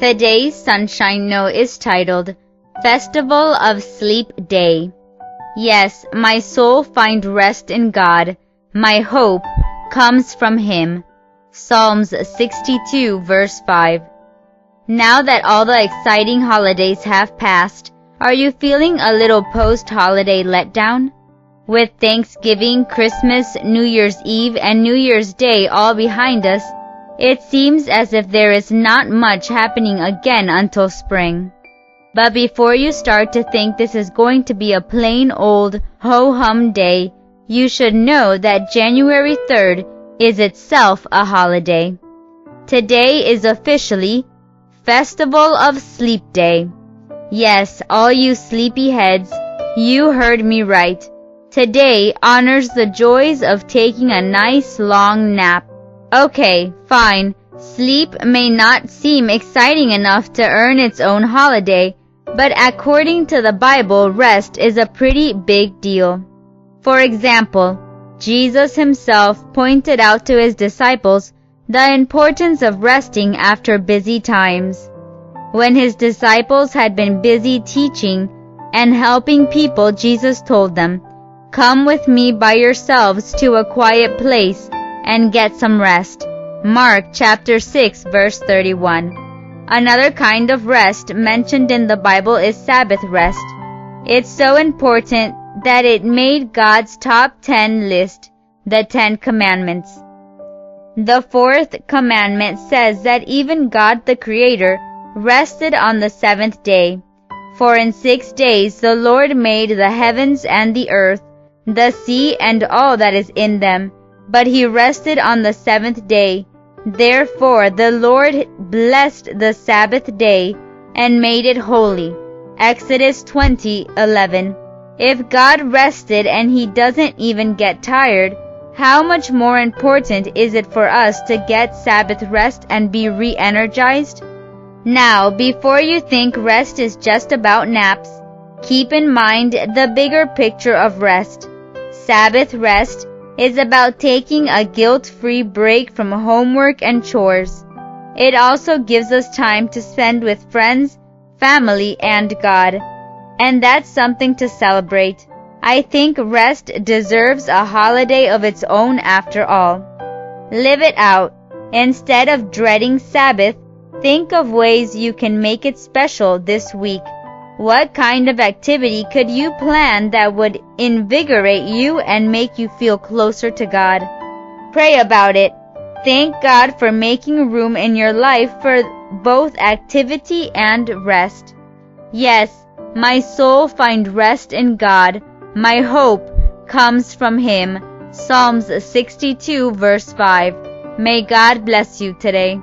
Today's Sunshine Note is titled Festival of Sleep Day. Yes, my soul find rest in God. My hope comes from Him. Psalms 62 verse 5. Now that all the exciting holidays have passed, are you feeling a little post-holiday letdown? With Thanksgiving, Christmas, New Year's Eve, and New Year's Day all behind us, it seems as if there is not much happening again until spring. But before you start to think this is going to be a plain old ho-hum day, you should know that January 3rd is itself a holiday. Today is officially Festival of Sleep Day. Yes, all you sleepy heads, you heard me right. Today honors the joys of taking a nice long nap. Okay, fine. Sleep may not seem exciting enough to earn its own holiday, but according to the Bible, rest is a pretty big deal. For example, Jesus himself pointed out to his disciples the importance of resting after busy times. When his disciples had been busy teaching and helping people, Jesus told them, Come with me by yourselves to a quiet place and get some rest. Mark chapter 6 verse 31. Another kind of rest mentioned in the Bible is Sabbath rest. It's so important that it made God's top 10 list, the 10 commandments. The fourth commandment says that even God the Creator rested on the seventh day. For in six days the Lord made the heavens and the earth, the sea and all that is in them, but he rested on the seventh day. Therefore the Lord blessed the Sabbath day and made it holy. Exodus 20:11. If God rested and he doesn't even get tired, how much more important is it for us to get Sabbath rest and be re-energized? Now, before you think rest is just about naps, keep in mind the bigger picture of rest. Sabbath rest is about taking a guilt-free break from homework and chores. It also gives us time to spend with friends, family, and God. And that's something to celebrate. I think rest deserves a holiday of its own after all. Live it out. Instead of dreading Sabbath, think of ways you can make it special this week. What kind of activity could you plan that would invigorate you and make you feel closer to God? Pray about it. Thank God for making room in your life for both activity and rest. Yes, my soul find rest in God. My hope comes from Him. Psalms 62 verse 5. May God bless you today.